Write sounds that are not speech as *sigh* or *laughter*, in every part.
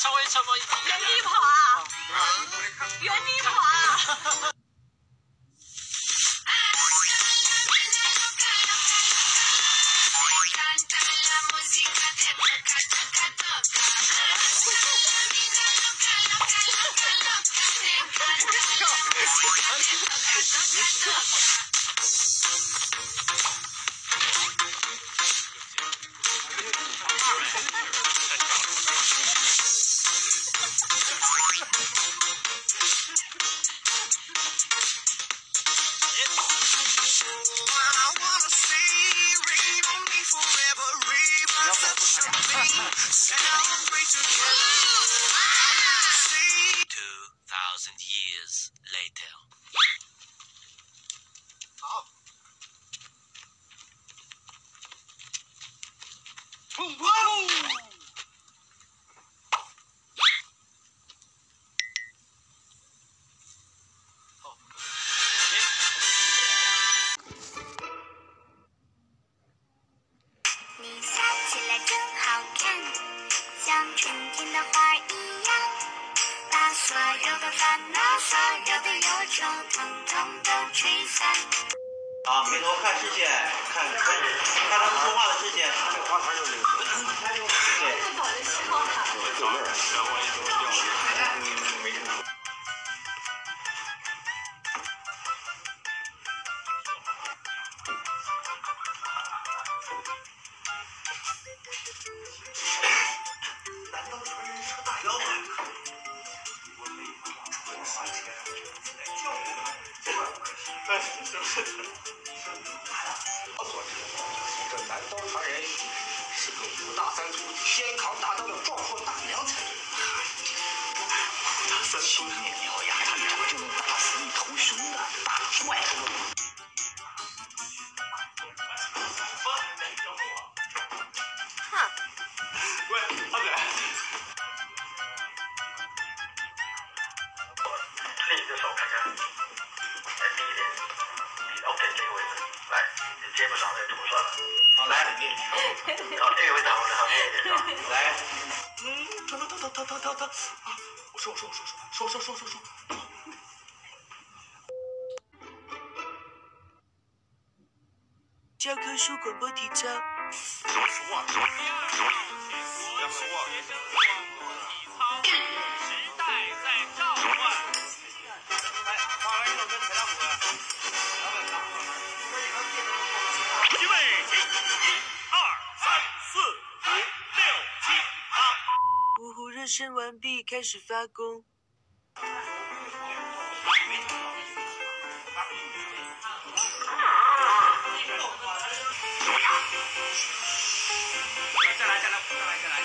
稍微，稍微，原地跑啊，原地跑啊。难道？我，所知，这南刀传人。是个五大三粗、肩扛大刀的壮硕大娘才对。他三粗面獠牙，他早就能打死一头熊的大怪物。喂，阿仔，另一只手看看，来低一点，低 OK 这个位置，来，接不少人涂色了，来，啊，这一回疼不疼？来，嗯，疼疼疼疼疼疼疼，我说说说说说说说说说。教科书广播体操。身完毕，开始发功。再来，再来，再来，再来。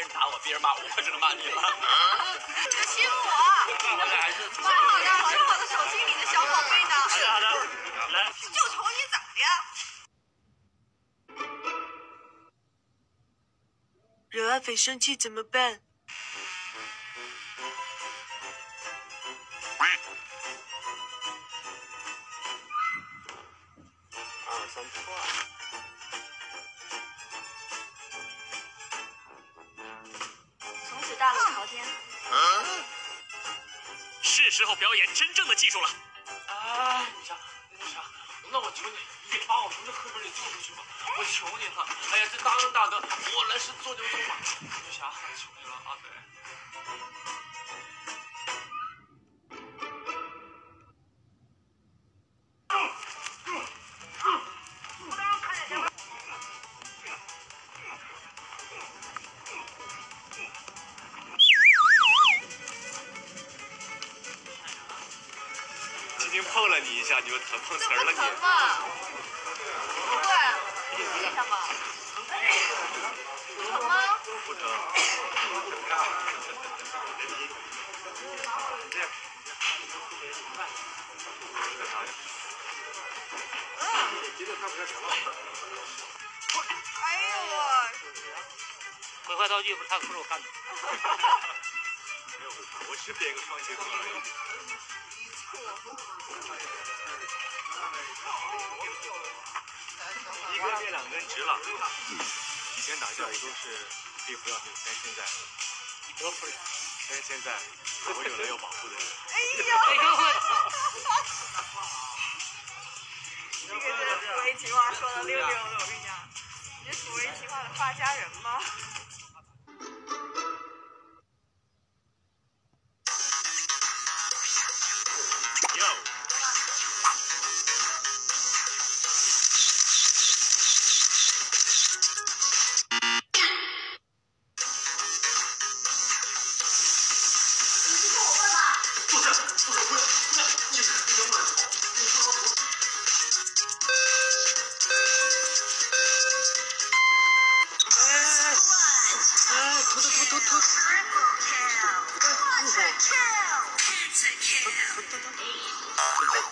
别人打我，别人骂我，我只能骂你了。你欺负我，我俩还是蛮好的，是我的手心里的小宝贝呢。好的好的，来，就瞅你咋的？惹阿斐生气怎么办？时候表演真正的技术了。哎，你想，你想，那我求你，你把我从这坑里救出去吧，我求你了。哎呀，这大恩大德，我来是做牛做马。女侠，求你了，阿飞。一下，你就疼碰瓷儿了疼吗？不会，为什么？疼吗？不疼。哎呦我，毁坏道具不是他不是我干的。没有，我是编个双节棍而已。*laughs* 一根变两根直了。以前打架也都是可以不要命，但现在得夫人，但现在我有了要保护的人。哎呦喂！这个真土味情话说的溜溜的，我跟你讲，你是土味情话的发家人吗？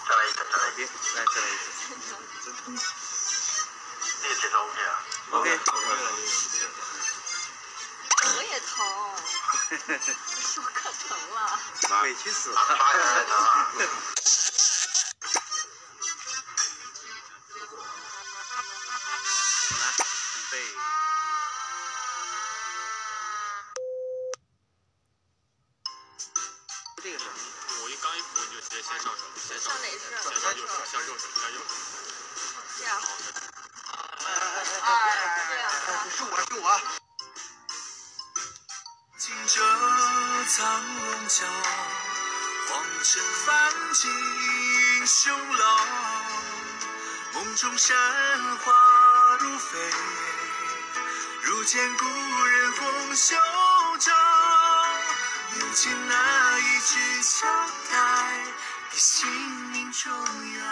再来一个，再来一个，来再来一个。这个节奏 OK 啊？OK。我也疼，是 *laughs* 我可疼了。*laughs* 委屈死了。*laughs* 先先上手，先上，哪是？向向右手，向右手，向右手。这样。哎，这样。是我是我。惊蛰藏龙角，黄尘泛起英雄老。梦中山花如飞，如见故人红袖招。又见那一支小带，比性命重要。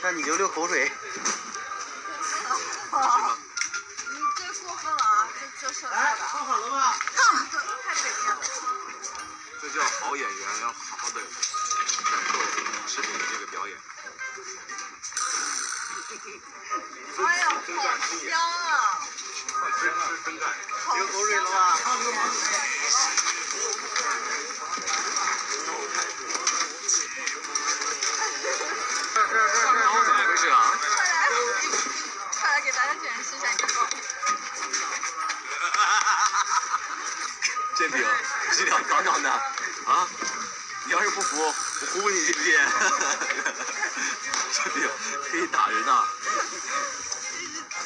让你流流口水。你这过分了啊！这这是来，说好了吗？太给面了。*laughs* 这叫好演员要好好的感受视频的这个表演。哎呀，好香流口水了吧？怎么回事啊？快来，快来给大家展示一下你的包。煎饼，质量杠杠的啊！你要是不服，我糊你信不信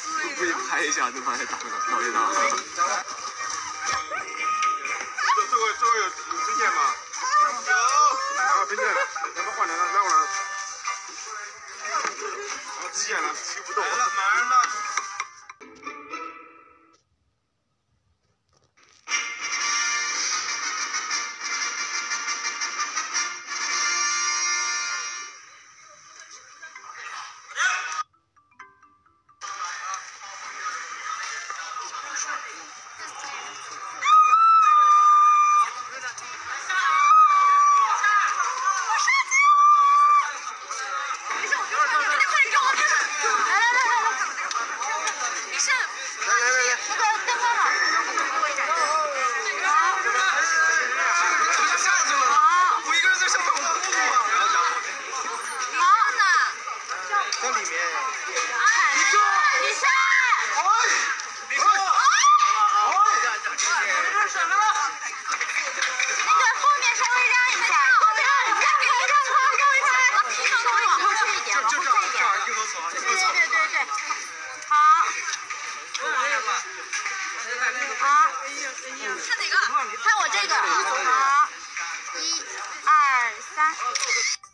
我故意拍一下，对方还打导演呢。这这个这个有有推荐吗？有。啊，推荐，咱们换成来我了。啊，急眼了，骑不动。来了，马上到。Oh,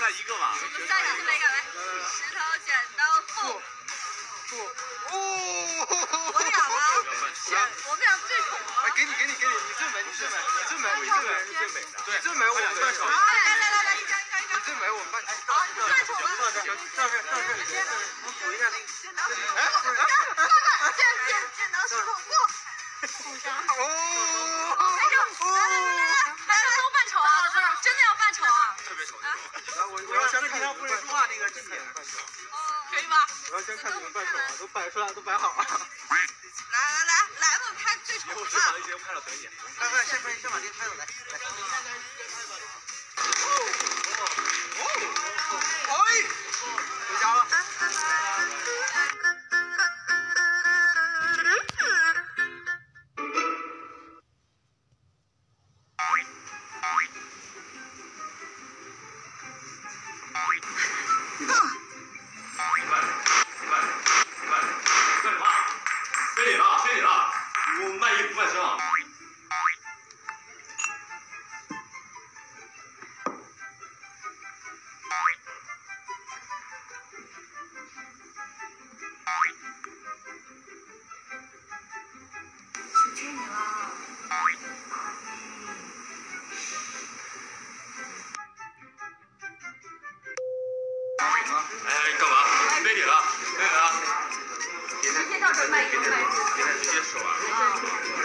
来一个吧。我们下一个来？石头剪刀布。布。我俩吗？行我们俩最丑吗？给你给你给你，你最美你最美你最你最美你最，你最美我俩最丑。来来来来来，一张一张一。你最美我们班。好，你最丑吧。到这到这到这。我补一下那个。剪刀。剪剪剪刀石头布。哦。来来来来。我要先看你们拌手啊，都摆出来，都摆好了。现在直接吃完。啊